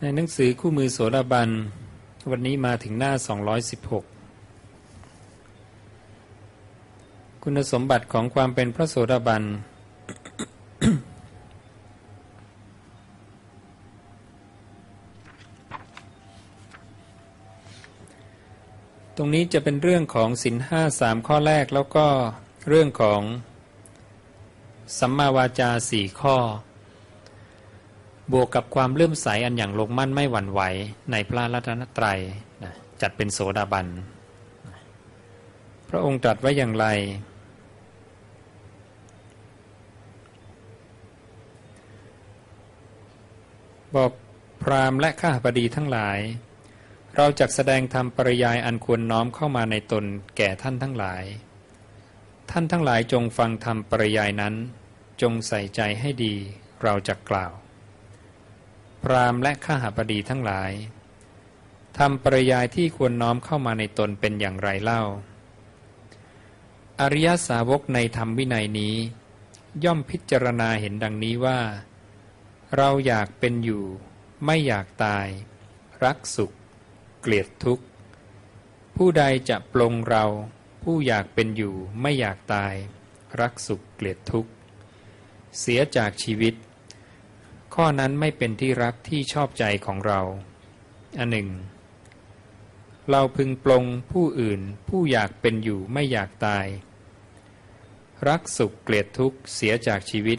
ในหนังสือคู่มือโสดาบัน วันนี้มาถึงหน้า 216 คุณสมบัติของความเป็นพระโสดาบัน ตรงนี้จะเป็นเรื่องของสินห้าสามข้อแรกแล้วก็เรื่องของสัมมาวาจาสี่ข้อ บวกกับความเลื่อมใสอันอย่างลงมั่นไม่หวั่นไหวในพระรัตนตรัยนะจัดเป็นโสดาบัน พระองค์ตรัสไว้อย่างไร บอกพรามและข้าพดีทั้งหลาย เราจักแสดงธรรมปริยายอันควรน้อมเข้ามาในตนแก่ท่านทั้งหลาย ท่านทั้งหลายจงฟังธรรมปริยายนั้น จงใส่ใจให้ดีเราจะกล่าว พราหมณ์และข้าหบดีทั้งหลายทำปริยายที่ควรน้อมเข้ามาในตนเป็นอย่างไรเล่า อริยสาวกในธรรมวินัยนี้ ย่อมพิจารณาเห็นดังนี้ว่า เราอยากเป็นอยู่ ไม่อยากตาย รักสุข เกลียดทุกข์ ผู้ใดจะปลงเรา ผู้อยากเป็นอยู่ ไม่อยากตาย รักสุขเกลียดทุกข์ เสียจากชีวิต ข้อนั้นไม่เป็นที่รักที่ชอบใจของเรา อันหนึ่ง เราพึงปลงผู้อื่นผู้อยากเป็นอยู่ไม่อยากตาย รักสุขเกลียดทุกข์เสียจากชีวิต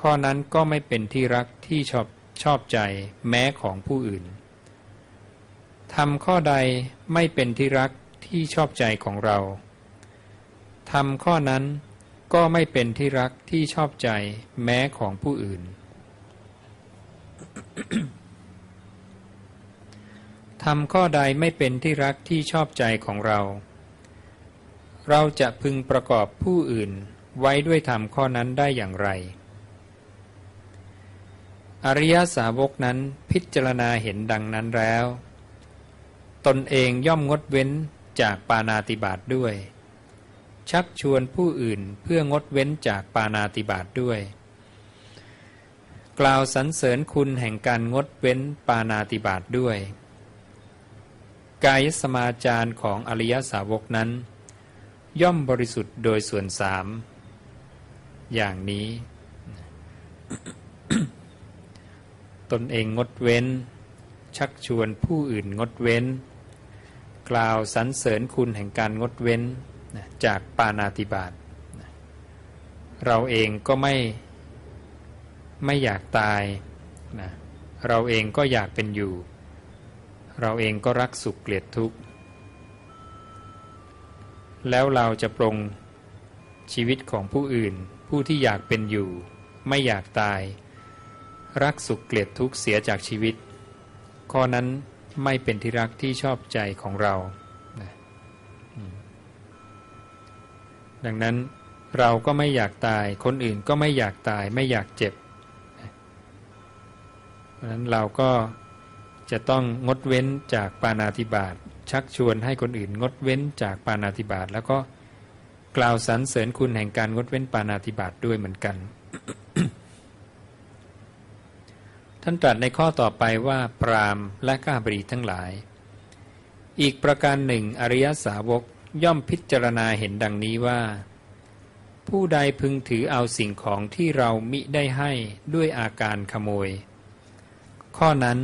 ข้อนั้นก็ไม่เป็นที่รักที่ชอบชอบใจแม้ของผู้อื่นทำข้อใดไม่เป็นที่รักที่ชอบใจของเราทำข้อนั้นก็ไม่เป็นที่รักที่ชอบใจแม้ของผู้อื่น ทำข้อใดไม่เป็นที่รักที่ชอบใจของเรา เราจะพึงประกอบผู้อื่นไว้ด้วยธรรมข้อนั้นได้อย่างไร อริยสาวกนั้นพิจารณาเห็นดังนั้นแล้ว ตนเองย่อมงดเว้นจากปานาติบาตด้วย ชักชวนผู้อื่นเพื่องดเว้นจากปานาติบาตด้วย กล่าวสรรเสริญคุณแห่งการงดเว้นปานาติบาตด้วย กายสมาจารของอริยสาวกนั้น ย่อมบริสุทธิ์โดยส่วนสามอย่างนี้ ตนเองงดเว้น ชักชวนผู้อื่นงดเว้น กล่าวสรรเสริญคุณแห่งการงดเว้นจากปานาติบาตเราเองก็ไม่ ไม่อยากตายนะเราเองก็อยากเป็นอยู่ เราเองก็รักสุขเกลียดทุกข์ แล้วเราจะปรงชีวิตของผู้อื่น ผู้ที่อยากเป็นอยู่ ไม่อยากตาย รักสุขเกลียดทุกข์เสียจากชีวิต ข้อนั้นไม่เป็นที่รักที่ชอบใจของเรานะดังนั้นเราก็ไม่อยากตาย คนอื่นก็ไม่อยากตาย ไม่อยากเจ็บ เพราะนั้นเราก็จะต้องงดเว้นจากปานาธิบาตชักชวนให้คนอื่น งดเว้นจากปานาธิบาตแล้วก็กล่าวสรรเสริญคุณแห่งการงดเว้นปานาธิบาตด้วยเหมือนกัน ท่านตรัสในข้อต่อไปว่าปรามและข้าบรีทั้งหลาย อีกประการหนึ่งอริยสาวกย่อมพิจารณาเห็นดังนี้ว่า ผู้ใดพึงถือเอาสิ่งของที่เรามิได้ให้ด้วยอาการขโมย ข้อนั้น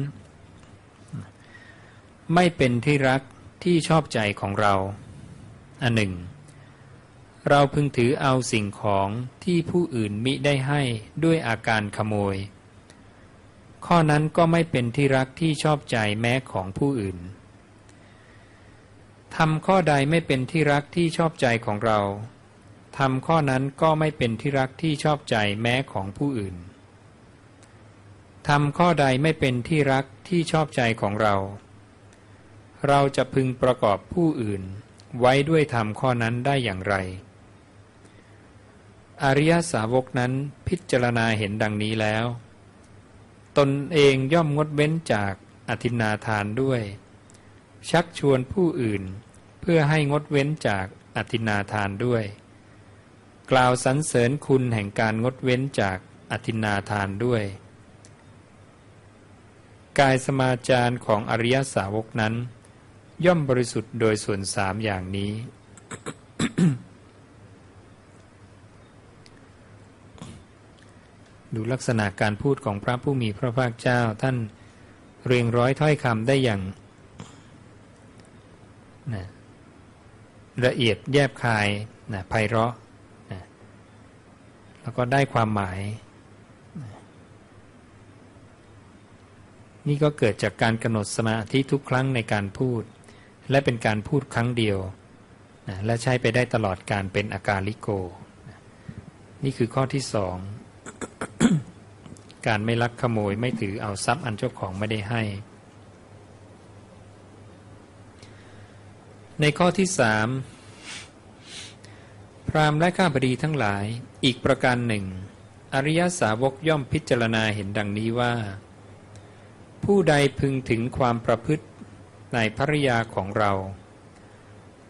ไม่เป็นที่รักที่ชอบใจของเราอันหนึ่ง เราพึงถือเอาสิ่งของที่ผู้อื่นมิได้ให้ด้วยอาการขโมย ข้อนั้นก็ไม่เป็นที่รักที่ชอบใจแม้ของผู้อื่นทำข้อใดไม่เป็นที่รักที่ชอบใจของเราทำข้อนั้นก็ไม่เป็นที่รักที่ชอบใจแม้ของผู้อื่น ทำข้อใดไม่เป็นที่รักที่ชอบใจของเรา เราจะพึงประกอบผู้อื่นไว้ด้วยธรรมข้อนั้นได้อย่างไร อริยสาวกนั้นพิจารณาเห็นดังนี้แล้ว ตนเองย่อมงดเว้นจากอธินาทานด้วย ชักชวนผู้อื่นเพื่อให้งดเว้นจากอธินาทานด้วย กล่าวสรรเสริญคุณแห่งการงดเว้นจากอธินาทานด้วย กายสมาจารของอริยสาวกนั้น ย่อมบริสุทธิ์โดยส่วนสามอย่างนี้ ดูลักษณะการพูดของพระผู้มีพระภาคเจ้าท่านเรียงร้อยถ้อยคำได้อย่างนะละเอียดแยบคายนะไพเราะนะแล้วก็ได้ความหมายนะ นี่ก็เกิดจากการกำหนดสมาธิทุกครั้งในการพูด และเป็นการพูดครั้งเดียวนะและใช้ไปได้ตลอดการเป็นอาการลิโกนะนี่คือข้อที่สองการไม่ลักขโมยไม่ถือเอาทรัพย์อันเจ้าของไม่ได้ให้ ในข้อที่สามพรามและข้าพดีทั้งหลายอีกประการหนึ่ง อริยสาวกย่อมพิจารณาเห็นดังนี้ว่า ผู้ใดพึงถึงความประพฤติในภริยาของเรา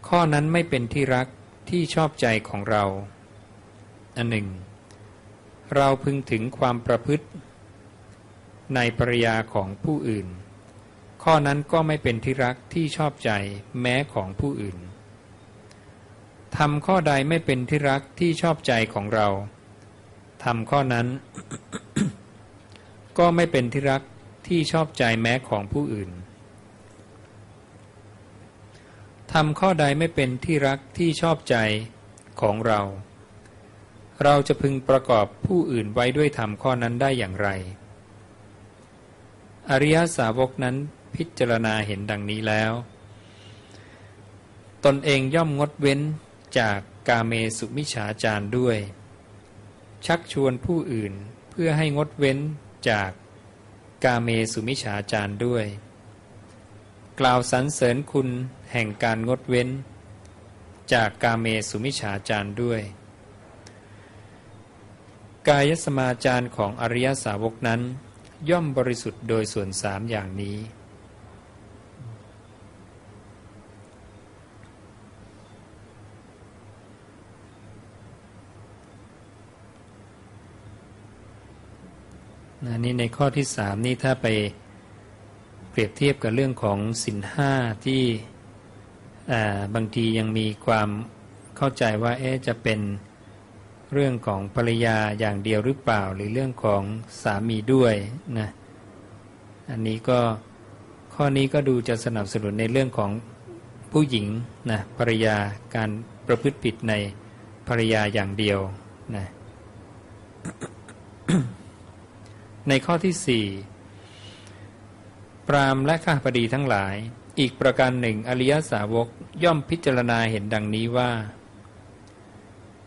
ข้อนั้นไม่เป็นที่รักที่ชอบใจของเรา อันหนึ่ง เราพึงถึงความประพฤติ ในภริยาของผู้อื่น ข้อนั้นก็ไม่เป็นที่รักที่ชอบใจแม้ของผู้อื่นทำข้อใดไม่เป็นที่รักที่ชอบใจของเราทำข้อนั้น ก็ไม่เป็นที่รัก ที่ชอบใจแม้ของผู้อื่นทำข้อใดไม่เป็นที่รักที่ชอบใจของเรา เราจะพึงประกอบผู้อื่นไว้ด้วยธรรมข้อนั้นได้อย่างไร อริยสาวกนั้นพิจารณาเห็นดังนี้แล้ว ตนเองย่อมงดเว้นจากกาเมสุมิฉาจารด้วย ชักชวนผู้อื่นเพื่อให้งดเว้นจาก กาเมสุมิฉาจารด้วย กล่าวสรรเสริญคุณแห่งการงดเว้น จากกาเมสุมิฉาจารด้วย กายสมาจารของอริยสาวกนั้น ย่อมบริสุทธิ์โดยส่วนสามอย่างนี้ นะนี่ในข้อที่สามนี่ถ้าไปเปรียบเทียบกับเรื่องของสินห้าที่บางทียังมีความเข้าใจว่าเอ๊จะเป็นเรื่องของภรรยาอย่างเดียวหรือเปล่า หรือเรื่องของสามีด้วยนะอันนี้ก็ข้อนี้ก็ดูจะสนับสนุนในเรื่องของผู้หญิงนะภรรยาการประพฤติผิดในภรรยาอย่างเดียวนะ ในข้อที่สี่ปรามและข้าพดีทั้งหลาย อีกประการหนึ่งอริยสาวกย่อมพิจารณาเห็นดังนี้ว่า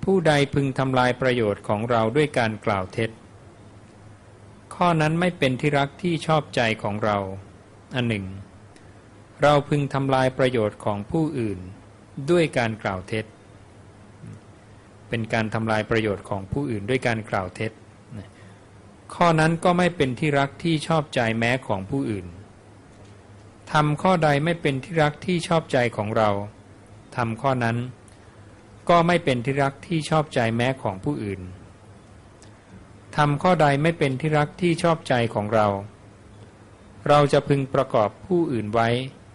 ผู้ใดพึงทำลายประโยชน์ของเราด้วยการกล่าวเท็จ ข้อนั้นไม่เป็นที่รักที่ชอบใจของเรา อันหนึ่ง เราพึงทำลายประโยชน์ของผู้อื่น ด้วยการกล่าวเท็จ เป็นการทำลายประโยชน์ของผู้อื่นด้วยการกล่าวเท็จ ข้อนั้นก็ไม่เป็นที่รักที่ชอบใจแม้ของผู้อื่นทำข้อใดไม่เป็นที่รักที่ชอบใจของเราทำข้อนั้น ก็ไม่เป็นที่รักที่ชอบใจแม้ของผู้อื่นทำข้อใดไม่เป็นที่รักที่ชอบใจของเรา เราจะพึงประกอบผู้อื่นไว้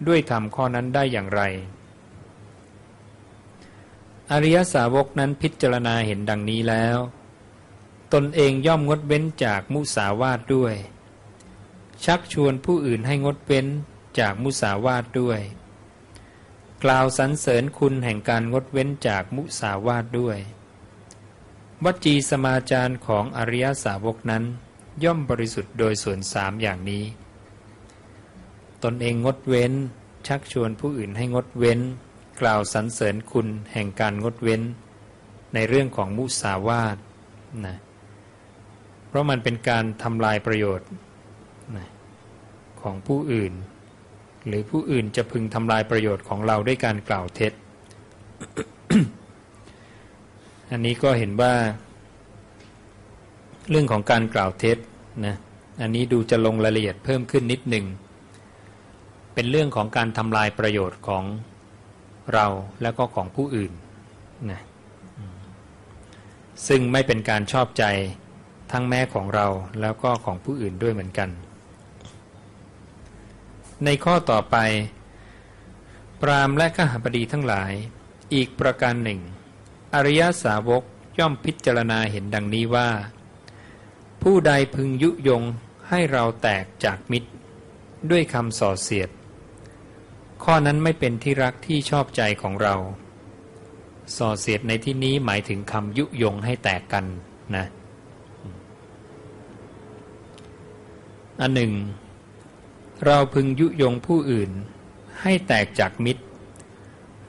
ด้วยทำข้อนั้นได้อย่างไร อริยสาวกนั้นพิจารณาเห็นดังนี้แล้ว ตนเองย่อมงดเว้นจากมุสาวาทด้วย ชักชวนผู้อื่นให้งดเว้นจากมุสาวาทด้วย กล่าวสรรเสริญคุณแห่งการงดเว้นจากมุสาวาทด้วยวจีสมาจารของอริยสาวกนั้น ย่อมบริสุทธิ์โดยส่วนสามอย่างนี้ ตนเองงดเว้น ชักชวนผู้อื่นให้งดเว้น กล่าวสรรเสริญคุณแห่งการงดเว้น ในเรื่องของมุสาวาทนะ ราะมันเป็นการทำลายประโยชน์ของผู้อื่น หรือผู้อื่นจะพึงทำลายประโยชน์ของเราด้วยการกล่าวเท็จ อันนี้ก็เห็นว่า เรื่องของการกล่าวเท็จนะอันนี้ดูจะลงรายละเอียดเพิ่มขึ้นนิดหนึ่ง เป็นเรื่องของการทำลายประโยชน์ของเราแล้วก็ของผู้อื่นนะซึ่งไม่เป็นการชอบใจ ทั้งแม่ของเราแล้วก็ของผู้อื่นด้วยเหมือนกัน ในข้อต่อไป ปรามและขหบดีทั้งหลาย อีกประการหนึ่ง อริยสาวกย่อมพิจารณาเห็นดังนี้ว่า ผู้ใดพึงยุยงให้เราแตกจากมิตร ด้วยคำส่อเสียด ข้อนั้นไม่เป็นที่รักที่ชอบใจของเราส่อเสียดในที่นี้หมายถึงคำยุยงให้แตกกันนะ อันหนึ่ง เราพึงยุยงผู้อื่นให้แตกจากมิตร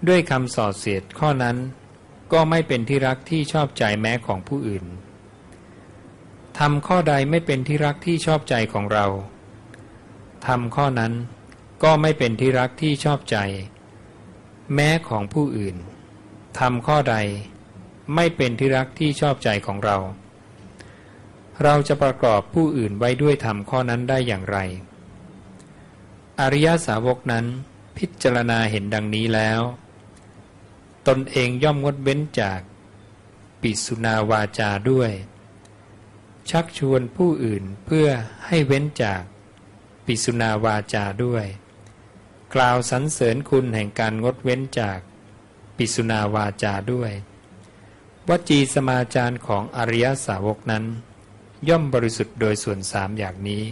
ด้วยคำส่อเสียดข้อนั้นก็ไม่เป็นที่รักที่ชอบใจแม้ของผู้อื่นทำข้อใดไม่เป็นที่รักที่ชอบใจของเราทำข้อนั้นก็ไม่เป็นที่รักที่ชอบใจ แม้ของผู้อื่นทำข้อใดไม่เป็นที่รักที่ชอบใจของเรา เราจะประกอบผู้อื่นไว้ด้วยธรรมข้อนั้นได้อย่างไร อริยสาวกนั้นพิจารณาเห็นดังนี้แล้ว ตนเองย่อมงดเว้นจากปิสุนาวาจาด้วย ชักชวนผู้อื่นเพื่อให้เว้นจากปิสุนาวาจาด้วย กล่าวสรรเสริญคุณแห่งการงดเว้นจากปิสุนาวาจาด้วย วจีสมาจารของอริยสาวกนั้น ย่อมบริสุทธิ์โดยส่วนสามอย่างนี้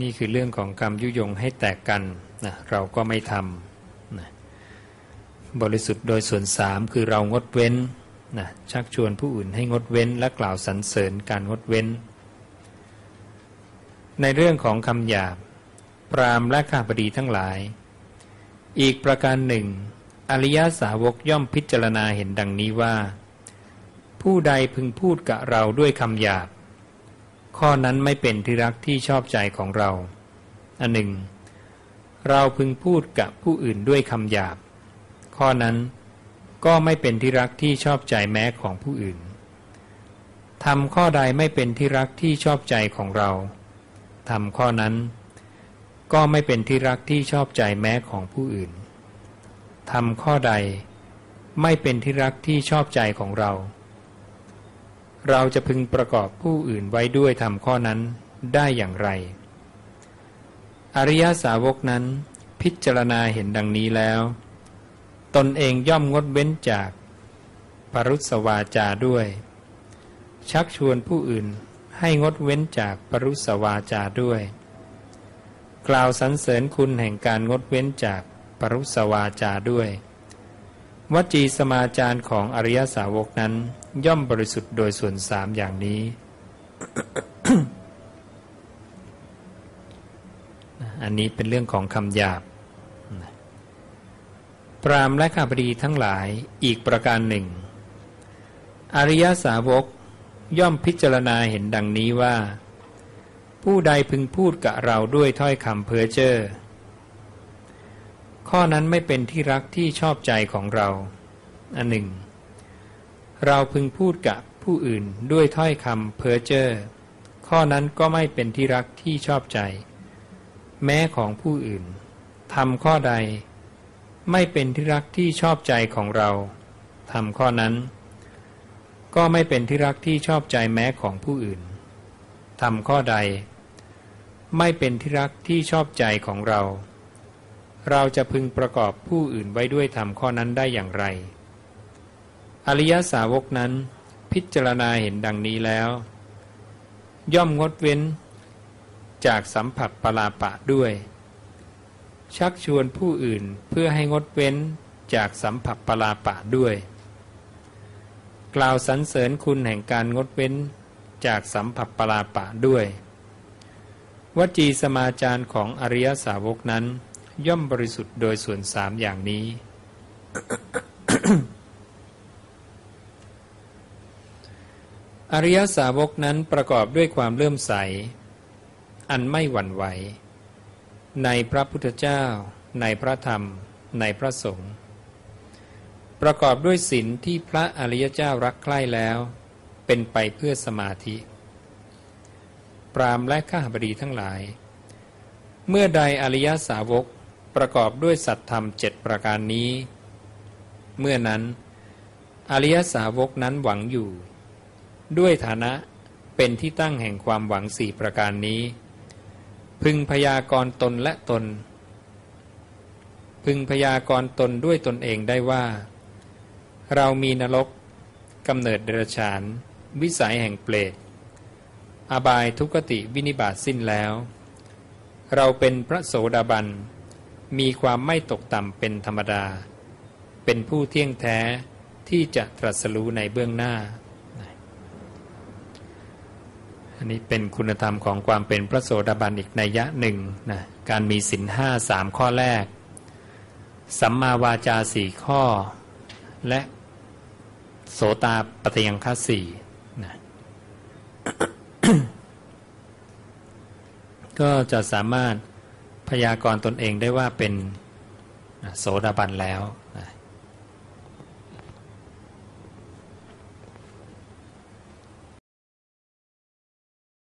นี่คือเรื่องของกรรมยุยงให้แตกกันนะเราก็ไม่ทำนะบริสุทธิ์โดยส่วนสามคือเรางดเว้นนะชักชวนผู้อื่นให้งดเว้นและกล่าวสรรเสริญการงดเว้น ในเรื่องของคำหยาบ ปรามและข้าพดีทั้งหลาย อีกประการหนึ่ง อริยสาวกย่อมพิจารณาเห็นดังนี้ว่า ผู้ใดพึงพูดกับเราด้วยคำหยาบ ข้อนั้นไม่เป็นที่รักที่ชอบใจของเรา อันหนึ่ง เราพึงพูดกับผู้อื่นด้วยคำหยาบ ข้อนั้นก็ไม่เป็นที่รักที่ชอบใจแม้ของผู้อื่นทำข้อใดไม่เป็นที่รักที่ชอบใจของเราทำข้อนั้น ก็ไม่เป็นที่รักที่ชอบใจแม้ของผู้อื่น ทำข้อใด ไม่เป็นที่รักที่ชอบใจของเรา เราจะพึงประกอบผู้อื่นไว้ด้วยทำข้อนั้นได้อย่างไร อริยสาวกนั้นพิจารณาเห็นดังนี้แล้ว ตนเองย่อมงดเว้นจากปรุสวาจาด้วย ชักชวนผู้อื่นให้งดเว้นจากปรุสวาจาด้วย กล่าวสรรเสริญคุณแห่งการงดเว้นจาก รุสวาจาด้วย วจีสมาจารของอริยสาวกนั้น ย่อมบริสุทธิ์โดยส่วนสามอย่างนี้ อันนี้เป็นเรื่องของคำหยาบพรามและข้าพดีทั้งหลายอีกประการหนึ่ง อริยสาวกย่อมพิจารณาเห็นดังนี้ว่า ผู้ใดพึงพูดกับเราด้วยถ้อยคำเพ้อเจ้อ ข้อนั้นไม่เป็นที่รักที่ชอบใจของเรา อันหนึ่ง เราพึงพูดกับผู้อื่นด้วยถ้อยคำเพ้อเจ้อข้อนั้นก็ไม่เป็นที่รักที่ชอบใจ แม้ของผู้อื่นทำข้อใด ไม่เป็นที่รักที่ชอบใจของเราทำข้อนั้น ก็ไม่เป็นที่รักที่ชอบใจแม้ของผู้อื่นทำข้อใด ไม่เป็นที่รักที่ชอบใจของเรา เราจะพึงประกอบผู้อื่นไว้ด้วยทำข้อนั้นได้อย่างไร อริยสาวกนั้นพิจารณาเห็นดังนี้แล้ว ย่อมงดเว้น จากสัมผัสปลาปะด้วย ชักชวนผู้อื่นเพื่อให้งดเว้นจากสัมผัสปลาปะด้วย กล่าวสรรเสริญคุณแห่งการงดเว้นจากสัมผัสปลาปะด้วย วจีสมาจารของอริยสาวกนั้น ย่อมบริสุทธิ์โดยส่วนสามอย่างนี้ อริยสาวกนั้นประกอบด้วยความเลื่อมใส อันไม่หวั่นไหว ในพระพุทธเจ้า ในพระธรรม ในพระสงฆ์ประกอบด้วยศีลที่พระอริยเจ้ารักใคร่แล้ว เป็นไปเพื่อสมาธิ ปรามและข้าบดีทั้งหลาย เมื่อใดอริยสาวก ประกอบด้วยสัตธรรมเจ็ดประการนี้ เมื่อนั้น อริยสาวกนั้นหวังอยู่ ด้วยฐานะเป็นที่ตั้งแห่งความหวังสี่ประการนี้ พึงพยากรตนและตน พึงพยากรตนด้วยตนเองได้ว่า เรามีนรกกำเนิดเดรัจฉาน วิสัยแห่งเปรตอบายทุกติวินิบาตสิ้นแล้ว เราเป็นพระโสดาบัน มีความไม่ตกต่ำเป็นธรรมดา เป็นผู้เที่ยงแท้ที่จะตรัสรู้ในเบื้องหน้า อันนี้เป็นคุณธรรมของความเป็นพระโสดาบันอีกในยยะหนึ่งนะการมีสินห้าสามข้อแรก สัมมาวาจาสี่ข้อ และโสตาปฏิยังคสี่นะก็จะสามารถ พยากรณ์ตนเองได้ว่าเป็นโสดาบันแล้ว